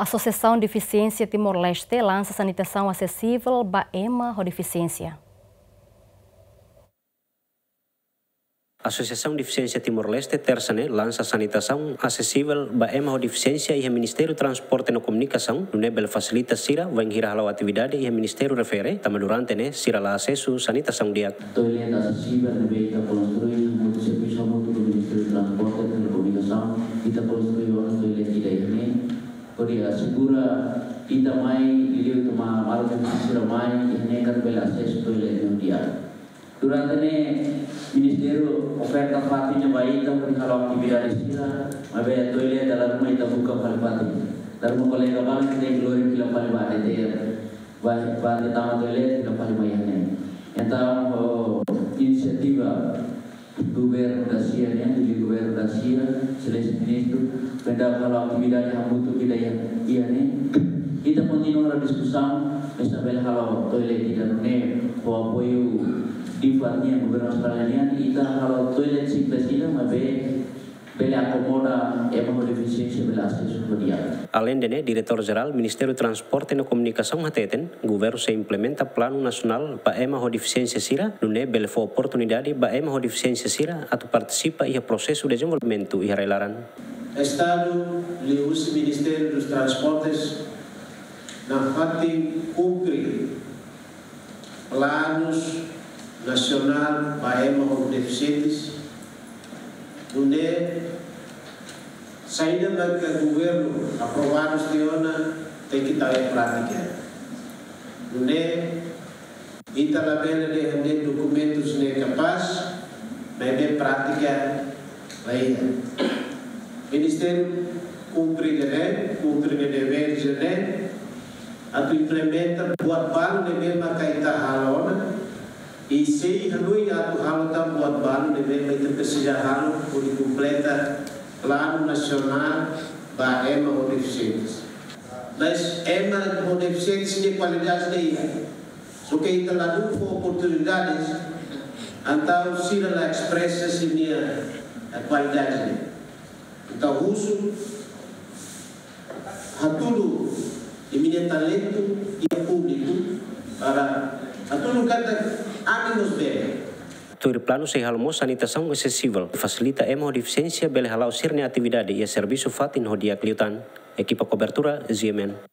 A Associação de Deficiência Timor-Leste lança sanitação acessível Baema Deficiência. A Associação de Deficiência Timor-Leste, Tersane, lança sanitação acessível Baema Deficiência e o Ministério do Transporte e Comunicação, no nível facilita Sira, vai girar a atividade e o Ministério refere, também durante né, Sira lá acesso sanitação dia. Toilet acessível no meio da construir, muito serviço muito do Ministério do Transporte e Comunicação, e da construir uma toilet de ಕೊರಿಯ ಸಿಗುರ ಈತ ಮಾಯಿ ಇಳಿಯುತ್ತ ಮಾರುತಿ ಮಾಸುರ ಮಾಯಿ ಹೆನೇಕರ್ ಬೆಲೆ ಅಸೆಸ್ಟು ಇಲ್ಲ India Durante Ministério oferta fatinha baik kita pun kan kalau aktivitas kita, ya toile dalam rumah kita buka kalipati. Dalam kolega bang kita yang glory kita kalipati dia, baik baik tamu toile kita kalimayanya. Entah oh, inisiatif gubernur Rusia yang di gubernur Rusia selain ministro pada kalau aktivitas yang butuh yang iya nih, kita continua a discussão, essa bela kalau toilet tidak nih, o apoio difatnya governo australiano, kita kalau toilet simples kita, mabe. Além de né, diretor-geral Ministério do Transporte e Comunicação hateten, governo se implementa plano nacional para ema deficiência sira, no né, bela for oportunidade para ema deficiência sira, atu participa e processo de desenvolvimento relaran. Estado usa o Ministério dos Transportes na parte cumprir planos nacional para ema deficientes, onde saída do governo aprovado este ano tem que estar em prática. Onde beira de render documentos nem capaz, mas em prática ainda. Ministério de de de lei, a tu implementa buat balu de mesma kaita halona, e se hanui a tu halota buat balu de mesma itu halo por completa plano nacional para EMA ou deficientes. Mas EMA ou deficientes de qualidade de IA. Só que ainda lá não oportunidades, então se ela expressa se a qualidade dele. Então, uso a tudo e minha talento e público para a tudo cada anos bem. Tuir plano se halmo sanitação acessível, facilita emo deficiência bele halau sirne atividade e serviço fatin hodia kliutan. Equipa cobertura, ZMN.